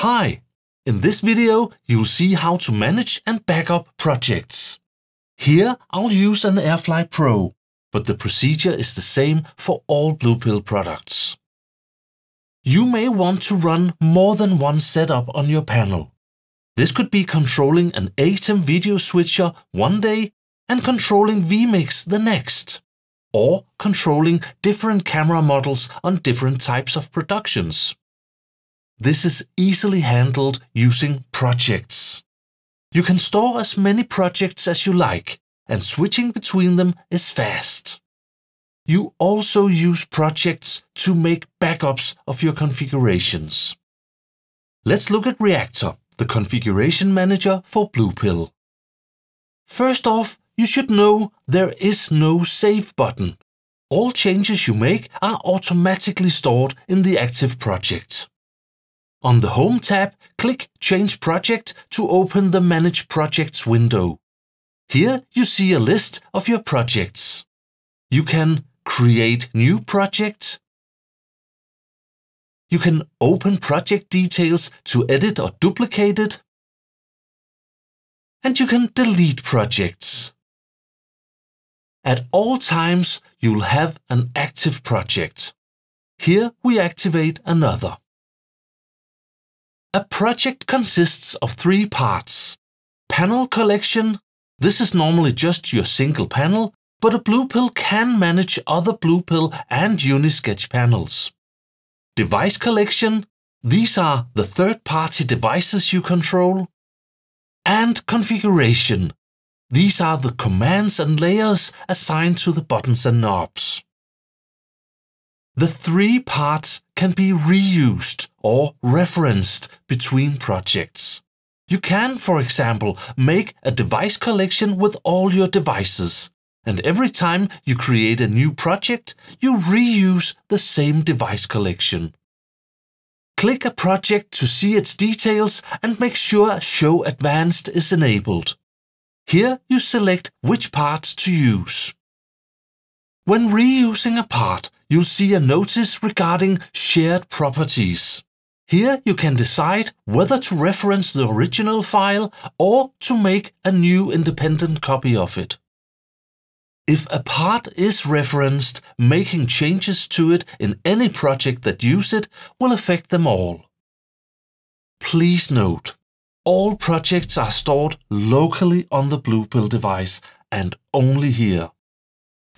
Hi! In this video, you'll see how to manage and backup projects. Here, I'll use an AirFly Pro, but the procedure is the same for all Bluepill products. You may want to run more than one setup on your panel. This could be controlling an ATEM video switcher one day and controlling vMix the next, or controlling different camera models on different types of productions. This is easily handled using projects. You can store as many projects as you like, and switching between them is fast. You also use projects to make backups of your configurations. Let's look at Reactor, the configuration manager for Bluepill. First off, you should know there is no save button. All changes you make are automatically stored in the active project. On the Home tab, click Change Project to open the Manage Projects window. Here you see a list of your projects. You can create new project. You can open project details to edit or duplicate it. And you can delete projects. At all times, you'll have an active project. Here we activate another. A project consists of three parts. Panel collection. This is normally just your single panel, but a blue pill can manage other blue pill and Unisketch panels. Device collection. These are the third-party devices you control. And configuration. These are the commands and layers assigned to the buttons and knobs. The three parts can be reused or referenced between projects. You can, for example, make a device collection with all your devices, and every time you create a new project, you reuse the same device collection. Click a project to see its details and make sure Show Advanced is enabled. Here you select which parts to use. When reusing a part, you'll see a notice regarding shared properties. Here you can decide whether to reference the original file or to make a new independent copy of it. If a part is referenced, making changes to it in any project that use it will affect them all. Please note, all projects are stored locally on the Bluepill device and only here.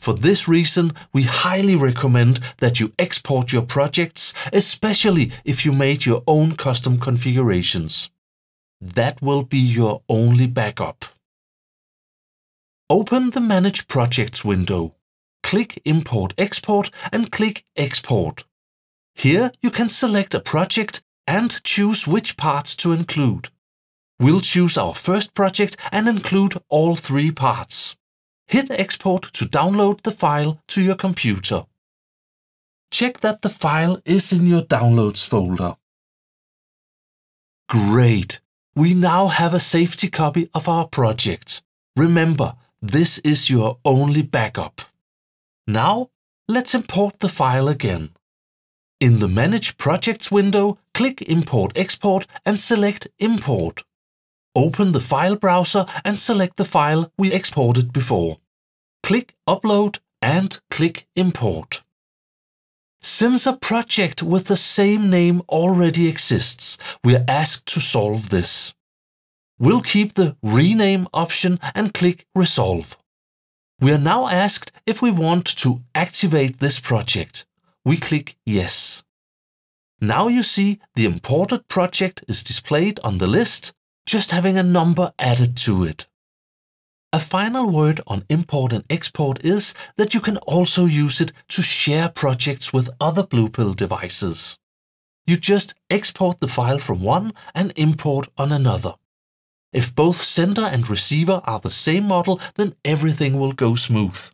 For this reason, we highly recommend that you export your projects, especially if you made your own custom configurations. That will be your only backup. Open the Manage Projects window. Click Import Export and click Export. Here you can select a project and choose which parts to include. We'll choose our first project and include all three parts. Hit Export to download the file to your computer. Check that the file is in your Downloads folder. Great! We now have a safety copy of our project. Remember, this is your only backup. Now, let's import the file again. In the Manage Projects window, click Import Export and select Import. Open the file browser and select the file we exported before click Upload and click Import. Since a project with the same name already exists, we are asked to solve this. We'll keep the Rename option and click Resolve. We are now asked if we want to activate this project. We click Yes. Now you see the imported project is displayed on the list, just having a number added to it. A final word on import and export is that you can also use it to share projects with other Bluepill devices. You just export the file from one and import on another. If both sender and receiver are the same model, then everything will go smooth.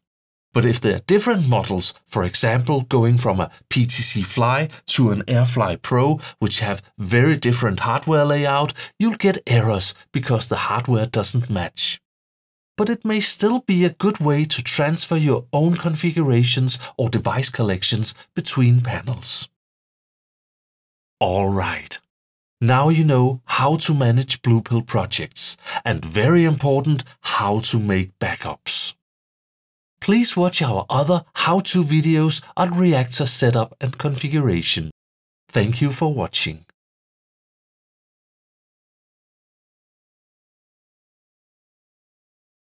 But if they are different models, for example going from a PTZ Fly to an AirFly Pro, which have very different hardware layout, you'll get errors because the hardware doesn't match but it may still be a good way to transfer your own configurations or device collections between panels. Alright, Now you know how to manage Bluepill projects and very important, how to make backups. Please watch our other how-to videos on reactor setup and configuration. Thank you for watching.